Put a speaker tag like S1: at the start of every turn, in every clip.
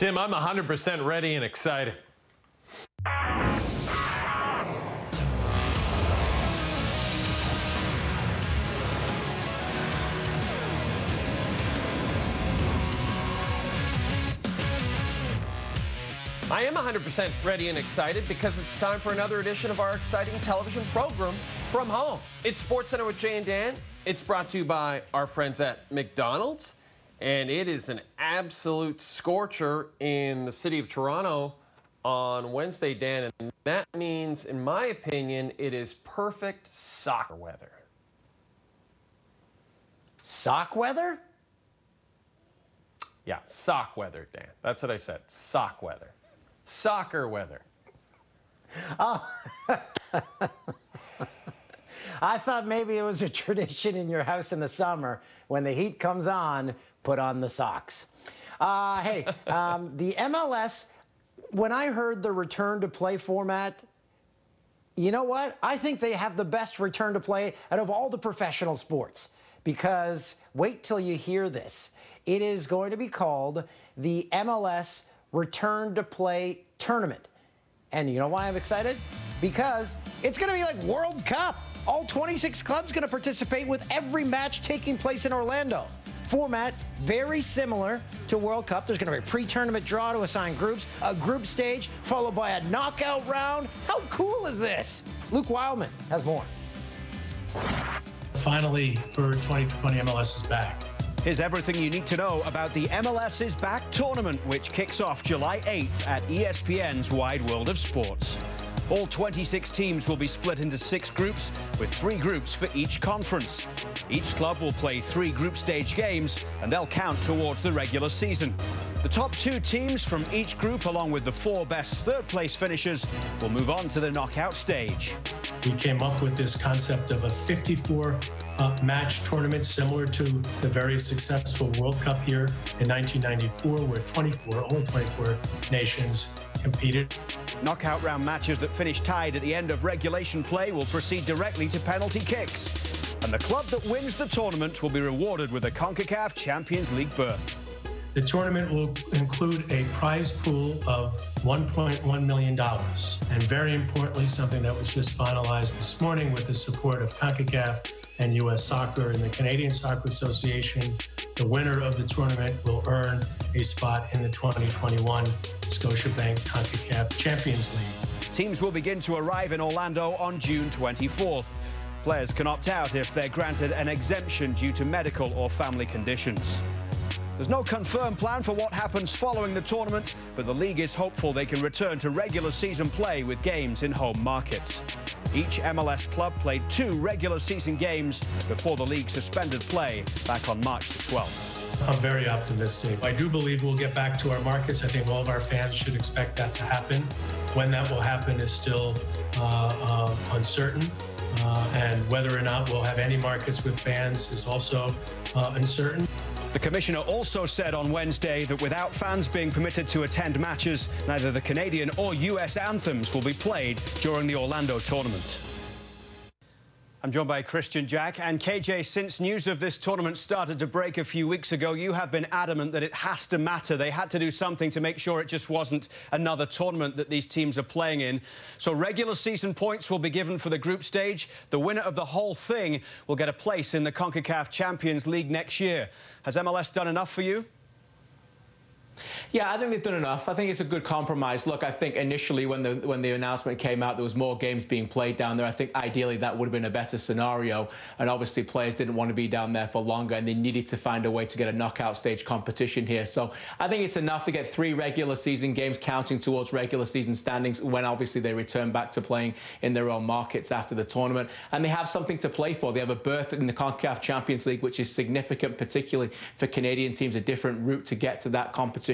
S1: Tim, I'm 100% ready and excited. I am 100% ready and excited because it's time for another edition of our exciting television program from home. It's Sports Center with Jay and Dan. It's brought to you by our friends at McDonald's, and it is an absolute scorcher in the city of Toronto on Wednesday, Dan. And that means, in my opinion, it is perfect soccer weather.
S2: Sock weather?
S1: Yeah, sock weather, Dan. That's what I said. Sock weather soccer weather.
S2: Oh. I thought maybe it was a tradition in your house in the summer when the heat comes on, put on the socks. Uh, hey, um, the MLS, when I heard the return to play format, you know what? I think they have the best return to play out of all the professional sports because wait till you hear this. It is going to be called the MLS return to play tournament. And you know why I'm excited? Because it's going to be like World Cup. All 26 clubs going to participate with every match taking place in Orlando. Format very similar to World Cup. There's going to be a pre-tournament draw to assign groups, a group stage followed by a knockout round. How cool is this? Luke Wileman has more.
S3: Finally, for 2020, MLS is back.
S4: Here's everything you need to know about the MLS is Back tournament, which kicks off July 8th at ESPN's Wide World of Sports. All 26 teams will be split into six groups, with three groups for each conference. Each club will play three group stage games, and they'll count towards the regular season. The top two teams from each group, along with the four best third place finishers, will move on to the knockout stage.
S3: We came up with this concept of a 54 uh, match tournament similar to the very successful World Cup here in 1994, where 24, only 24 nations competed.
S4: Knockout round matches that finish tied at the end of regulation play will proceed directly to penalty kicks. And the club that wins the tournament will be rewarded with a CONCACAF Champions League berth.
S3: The tournament will include a prize pool of $1.1 million. And very importantly, something that was just finalized this morning with the support of CONCACAF and U.S. Soccer and the Canadian Soccer Association. The winner of the tournament will earn a spot in the 2021 Scotiabank CONCACAF Champions League.
S4: Teams will begin to arrive in Orlando on June 24th. Players can opt out if they're granted an exemption due to medical or family conditions. There's no confirmed plan for what happens following the tournament, but the league is hopeful they can return to regular season play with games in home markets. Each MLS club played two regular season games before the league suspended play back on March the 12th.
S3: I'm very optimistic. I do believe we'll get back to our markets. I think all of our fans should expect that to happen. When that will happen is still uh, uh, uncertain. Uh, and whether or not we'll have any markets with fans is also uh, uncertain.
S4: The Commissioner also said on Wednesday that without fans being permitted to attend matches, neither the Canadian or US anthems will be played during the Orlando tournament. I'm joined by Kristian Jack. And KJ, since news of this tournament started to break a few weeks ago, you have been adamant that it has to matter. They had to do something to make sure it just wasn't another tournament that these teams are playing in. So regular season points will be given for the group stage. The winner of the whole thing will get a place in the CONCACAF Champions League next year. Has MLS done enough for you?
S5: Yeah, I think they've done enough. I think it's a good compromise. Look, I think initially when the when the announcement came out, there was more games being played down there. I think ideally that would have been a better scenario. And obviously players didn't want to be down there for longer and they needed to find a way to get a knockout stage competition here. So I think it's enough to get three regular season games counting towards regular season standings when obviously they return back to playing in their own markets after the tournament. And they have something to play for. They have a berth in the CONCACAF Champions League, which is significant, particularly for Canadian teams, a different route to get to that competition.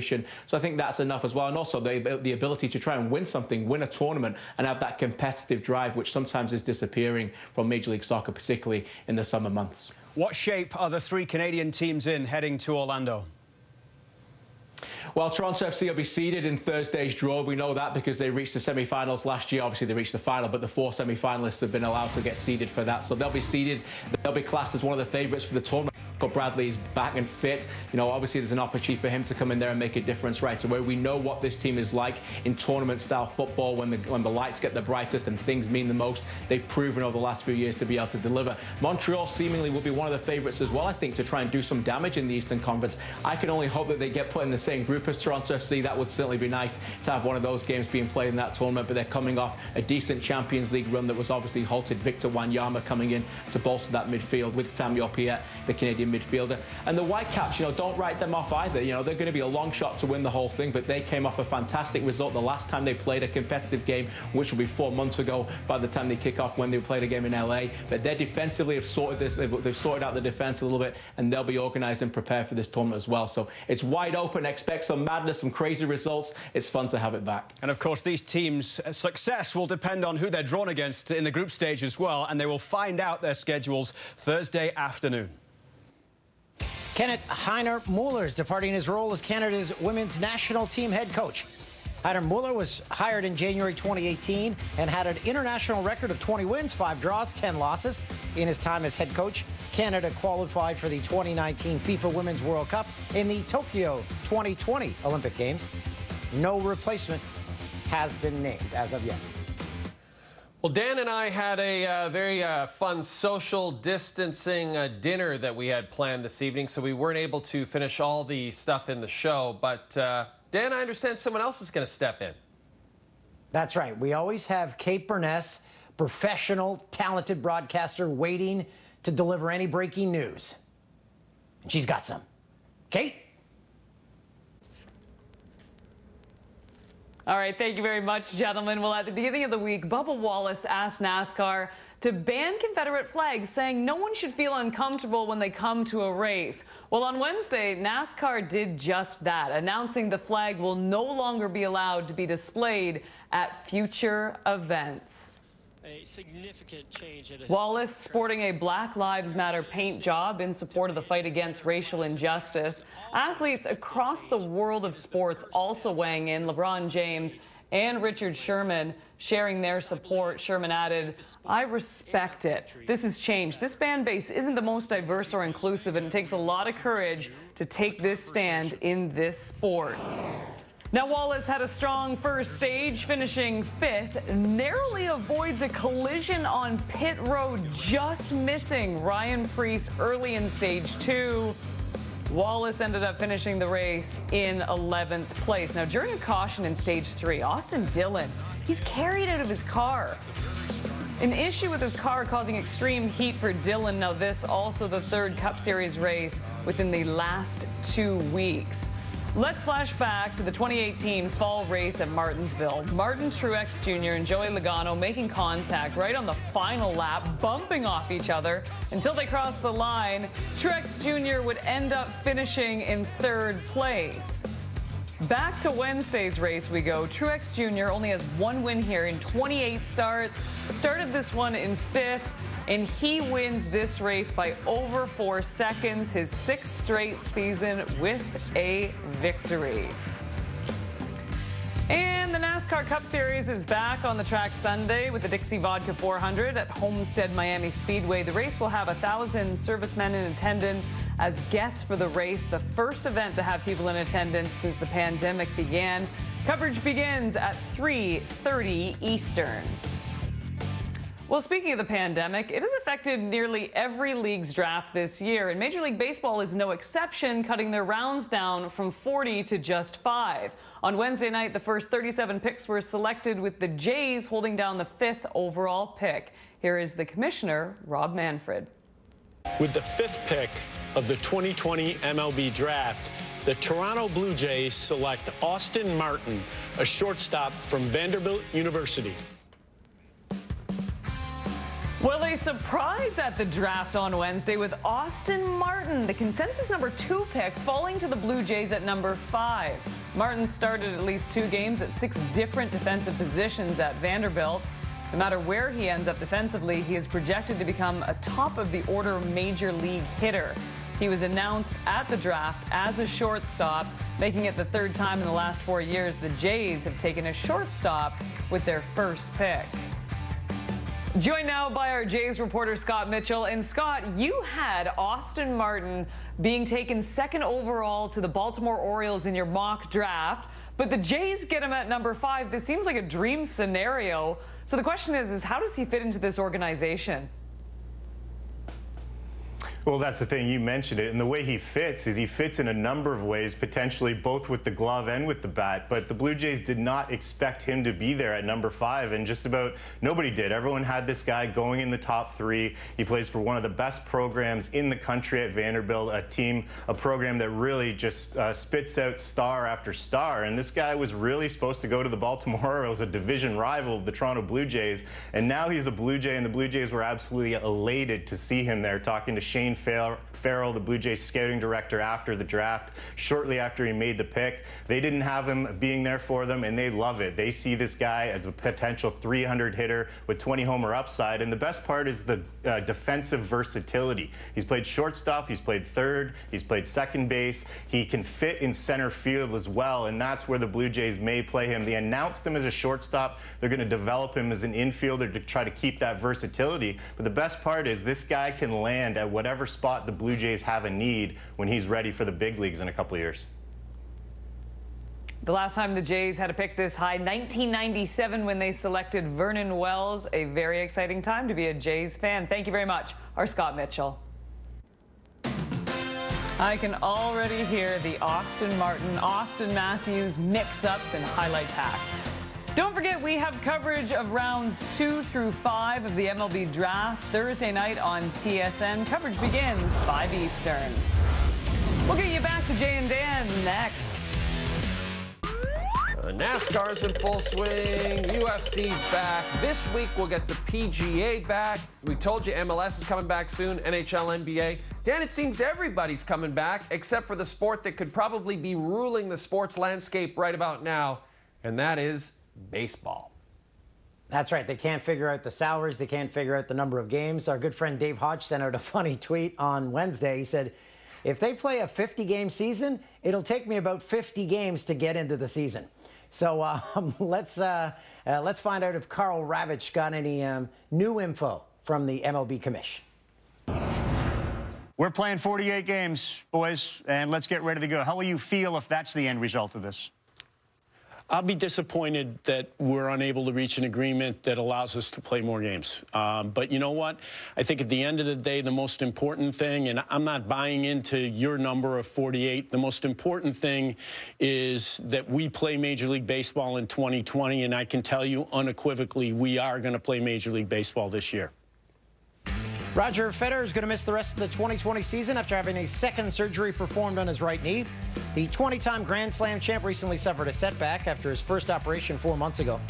S5: So I think that's enough as well. And also the, the ability to try and win something, win a tournament, and have that competitive drive, which sometimes is disappearing from Major League Soccer, particularly in the summer months.
S4: What shape are the three Canadian teams in heading to Orlando?
S5: Well, Toronto FC will be seeded in Thursday's draw. We know that because they reached the semi-finals last year. Obviously, they reached the final, but the four semi-finalists have been allowed to get seeded for that. So they'll be seeded. They'll be classed as one of the favourites for the tournament. But Bradley's back and fit. You know, obviously there's an opportunity for him to come in there and make a difference right away. We know what this team is like in tournament-style football when the, when the lights get the brightest and things mean the most. They've proven over the last few years to be able to deliver. Montreal seemingly will be one of the favourites as well, I think, to try and do some damage in the Eastern Conference. I can only hope that they get put in the same group as Toronto FC. That would certainly be nice to have one of those games being played in that tournament, but they're coming off a decent Champions League run that was obviously halted. Victor Wanyama coming in to bolster that midfield with Samuel Piette, the Canadian midfielder. And the Whitecaps, you know, don't write them off either. You know, they're going to be a long shot to win the whole thing, but they came off a fantastic result the last time they played a competitive game, which will be four months ago by the time they kick off when they played a game in LA. But they defensively have sorted this, they've, they've sorted out the defense a little bit, and they'll be organised and prepared for this tournament as well. So it's wide open. Expect some madness, some crazy results. It's fun to have it back.
S4: And of course, these teams' uh, success will depend on who they're drawn against in the group stage as well, and they will find out their schedules Thursday afternoon.
S2: Kenneth Heiner Muller is departing his role as Canada's women's national team head coach. Heiner Muller was hired in January 2018 and had an international record of 20 wins, 5 draws, 10 losses. In his time as head coach, Canada qualified for the 2019 FIFA Women's World Cup in the Tokyo 2020 Olympic Games. No replacement has been named as of yet.
S1: Well, Dan and I had a uh, very uh, fun social distancing uh, dinner that we had planned this evening, so we weren't able to finish all the stuff in the show. But uh, Dan, I understand someone else is going to step in.
S2: That's right. We always have Kate Beirness, professional, talented broadcaster, waiting to deliver any breaking news. And she's got some. Kate?
S6: All right, thank you very much, gentlemen. Well, at the beginning of the week, Bubba Wallace asked NASCAR to ban Confederate flags, saying no one should feel uncomfortable when they come to a race. Well, on Wednesday, NASCAR did just that, announcing the flag will no longer be allowed to be displayed at future events.
S7: A significant change.
S6: Wallace sporting a Black Lives Matter paint job in support of the fight against racial injustice. Athletes across the world of sports also weighing in. LeBron James and Richard Sherman sharing their support. Sherman added, I respect it. This has changed. This fan base isn't the most diverse or inclusive, and it takes a lot of courage to take this stand in this sport. Now, Wallace had a strong first stage, finishing fifth, narrowly avoids a collision on pit road, just missing Ryan Preece early in stage two. Wallace ended up finishing the race in 11th place. Now, during a caution in stage three, Austin Dillon, he's carried out of his car. An issue with his car causing extreme heat for Dillon. Now, this also the third Cup Series race within the last two weeks. Let's flash back to the 2018 fall race at Martinsville. Martin Truex Jr. and Joey Logano making contact right on the final lap, bumping off each other until they crossed the line. Truex Jr. would end up finishing in third place. Back to Wednesday's race we go. Truex Jr. only has one win here in 28 starts. Started this one in fifth and he wins this race by over four seconds, his sixth straight season with a victory. And the NASCAR Cup Series is back on the track Sunday with the Dixie Vodka 400 at Homestead Miami Speedway. The race will have a thousand servicemen in attendance as guests for the race, the first event to have people in attendance since the pandemic began. Coverage begins at 3:30 Eastern. Well, speaking of the pandemic, it has affected nearly every league's draft this year, and Major League Baseball is no exception, cutting their rounds down from 40 to just five. On Wednesday night, the first 37 picks were selected, with the Jays holding down the fifth overall pick. Here is the commissioner, Rob Manfred.
S8: With the fifth pick of the 2020 MLB draft, the Toronto Blue Jays select Austin Martin, a shortstop from Vanderbilt University.
S6: Surprise at the draft on Wednesday with Austin Martin, the consensus number two pick, falling to the Blue Jays at number five. Martin started at least two games at six different defensive positions at Vanderbilt. No matter where he ends up defensively, he is projected to become a top of the order major league hitter. He was announced at the draft as a shortstop, making it the third time in the last four years the Jays have taken a shortstop with their first pick. Joined now by our Jays reporter Scott Mitchell. And Scott, you had Austin Martin being taken second overall to the Baltimore Orioles in your mock draft, but the Jays get him at number five. This seems like a dream scenario. So the question is, is how does he fit into this organization?
S9: Well, that's the thing. You mentioned it. And the way he fits is he fits in a number of ways, potentially both with the glove and with the bat. But the Blue Jays did not expect him to be there at number five. And just about nobody did. Everyone had this guy going in the top three. He plays for one of the best programs in the country at Vanderbilt, a team, a program that really just uh, spits out star after star. And this guy was really supposed to go to the Baltimore Orioles, a division rival of the Toronto Blue Jays. And now he's a Blue Jay, and the Blue Jays were absolutely elated to see him there, talking to Shane Farrell, the Blue Jays scouting director, after the draft, shortly after he made the pick. They didn't have him being there for them, and they love it. They see this guy as a potential 300 hitter with 20 homer upside, and the best part is the uh, defensive versatility. He's played shortstop, he's played third, he's played second base. He can fit in center field as well, and that's where the Blue Jays may play him. They announced him as a shortstop. They're going to develop him as an infielder to try to keep that versatility. But the best part is this guy can land at whatever spot the Blue Jays have a need when he's ready for the big leagues in a couple years.
S6: The last time the Jays had a pick this high, 1997, when they selected Vernon Wells. A very exciting time to be a Jays fan. Thank you very much, our Scott Mitchell. I can already hear the Austin Martin, Auston Matthews mix-ups and highlight packs. Don't forget, we have coverage of rounds two through five of the MLB draft Thursday night on TSN. Coverage begins 5 Eastern. We'll get you back to Jay and Dan next.
S1: Uh, NASCAR's in full swing. UFC's back. This week we'll get the PGA back. We told you MLS is coming back soon. NHL, NBA. Dan, it seems everybody's coming back except for the sport that could probably be ruling the sports landscape right about now, and that is baseball.
S2: That's right. They can't figure out the salaries. They can't figure out the number of games. Our good friend Dave Hodge sent out a funny tweet on Wednesday. He said, if they play a 50 game season, it'll take me about 50 games to get into the season. So um, let's, uh, uh, let's find out if Karl Ravech got any um, new info from the MLB Commission.
S10: We're playing 48 games, boys, and let's get ready to go. How will you feel if that's the end result of this?
S8: I'll be disappointed that we're unable to reach an agreement that allows us to play more games. Um, but you know what? I think at the end of the day, the most important thing, and I'm not buying into your number of 48, the most important thing is that we play Major League Baseball in 2020, and I can tell you unequivocally we are going to play Major League Baseball this year.
S2: Roger Federer is going to miss the rest of the 2020 season after having a second surgery performed on his right knee. The 20-time Grand Slam champ recently suffered a setback after his first operation four months ago.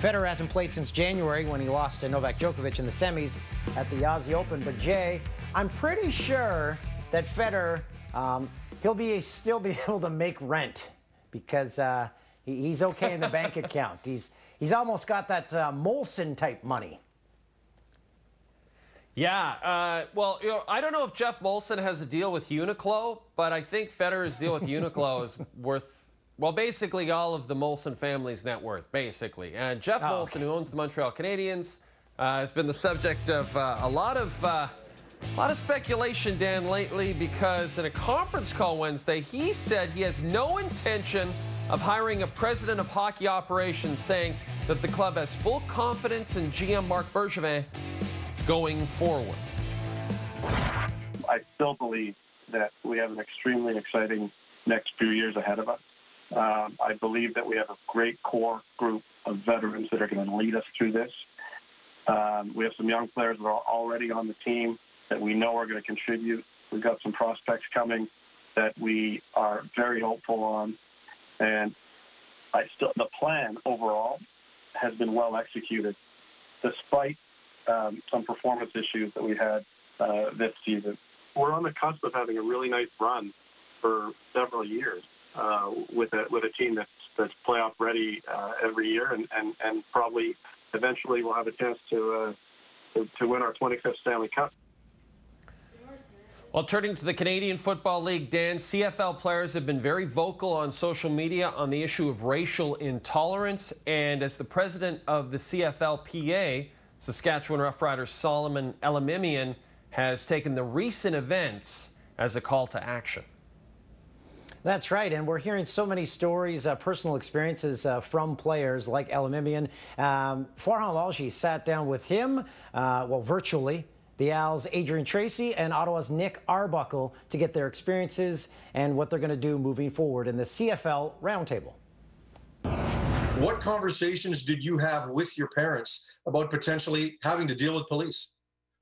S2: Federer hasn't played since January when he lost to Novak Djokovic in the semis at the Aussie Open. But Jay, I'm pretty sure that Federer, um, he'll be still be able to make rent because uh, he, he's okay in the bank account. He's he's almost got that uh, Molson type money.
S1: Yeah, uh, well, you know, I don't know if Geoff Molson has a deal with Uniqlo, but I think Federer's deal with Uniqlo is worth, well, basically all of the Molson family's net worth, basically. And Geoff oh, Molson, okay. who owns the Montreal Canadiens, uh, has been the subject of uh, a lot of uh, a lot of speculation, Dan, lately, because in a conference call Wednesday, he said he has no intention of hiring a president of hockey operations, saying that the club has full confidence in GM Marc Bergevin going forward?
S11: I still believe that we have an extremely exciting next few years ahead of us. Um, I believe that we have a great core group of veterans that are going to lead us through this. Um, we have some young players that are already on the team that we know are going to contribute. We've got some prospects coming that we are very hopeful on. And I still, the plan overall has been well executed despite um, some performance issues that we had uh, this season. We're on the cusp of having a really nice run for several years uh, with a with a team that's that's playoff ready uh, every year, and, and, and probably eventually we'll have a chance to, uh, to to win our 25th Stanley Cup.
S1: Well, turning to the Canadian Football League, Dan, CFL players have been very vocal on social media on the issue of racial intolerance. And as the president of the CFLPA, Saskatchewan Roughriders Solomon Elimimian has taken the recent events as a call to action.
S2: That's right, and we're hearing so many stories, uh, personal experiences uh, from players like Elimimian. Um, Farhan Lalji sat down with him, uh, well, virtually, the Als' Adrian Tracy and Ottawa's Nick Arbuckle to get their experiences and what they're going to do moving forward in the CFL roundtable.
S12: What conversations did you have with your parents about potentially having to deal with police?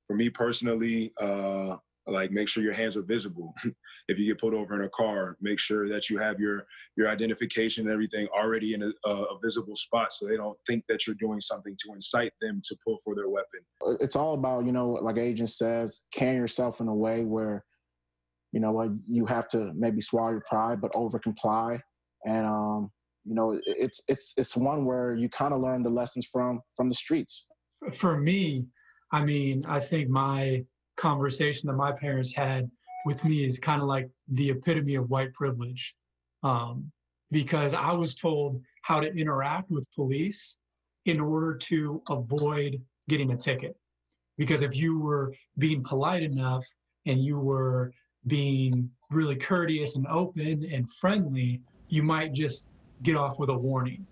S13: For me personally, uh, like make sure your hands are visible. if you get pulled over in a car, make sure that you have your your identification and everything already in a, a, visible spot, so they don't think that you're doing something to incite them to pull for their weapon.
S14: It's all about you know, like Agent says, carrying yourself in a way where, you know, what you have to maybe swallow your pride, but over comply, and um, you know, it's it's it's one where you kind of learn the lessons from from the streets.
S15: For me, I mean, I think my conversation that my parents had with me is kind of like the epitome of white privilege um, because I was told how to interact with police in order to avoid getting a ticket. Because if you were being polite enough and you were being really courteous and open and friendly, you might just get off with a warning.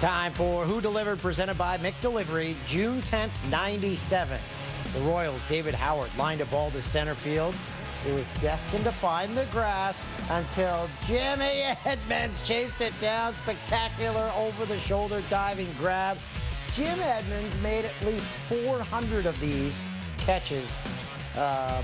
S2: Time for Who Delivered, presented by McDelivery, June 10th, 97. The Royals' David Howard lined a ball to center field. It was destined to find the grass until Jimmy Edmonds chased it down. Spectacular over-the-shoulder diving grab. Jim Edmonds made at least 400 of these catches. Uh, uh,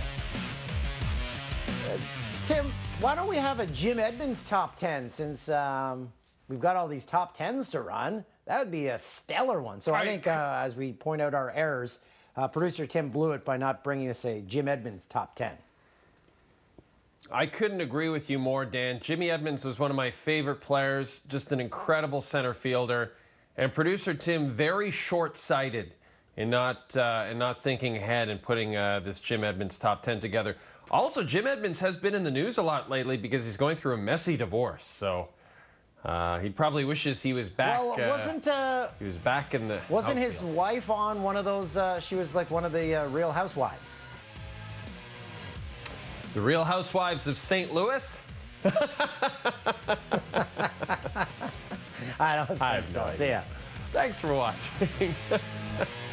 S2: Tim, why don't we have a Jim Edmonds top 10 since um, we've got all these top tens to run. That would be a stellar one. So I, I think uh, as we point out our errors, uh, producer Tim blew it by not bringing us a Jim Edmonds top 10.
S1: I couldn't agree with you more, Dan. Jimmy Edmonds was one of my favorite players, just an incredible center fielder. And producer Tim, very short sighted in not, uh, in not thinking ahead and putting uh, this Jim Edmonds top 10 together. Also, Jim Edmonds has been in the news a lot lately because he's going through a messy divorce. So uh, he probably wishes he was back.
S2: Well, uh, wasn't uh,
S1: he was back in the?
S2: Wasn't his wife on one of those? Uh, she was like one of the uh, Real Housewives.
S1: The Real Housewives of St. Louis.
S2: I don't think
S1: I have
S2: so.
S1: no
S2: See ya.
S1: Thanks for watching.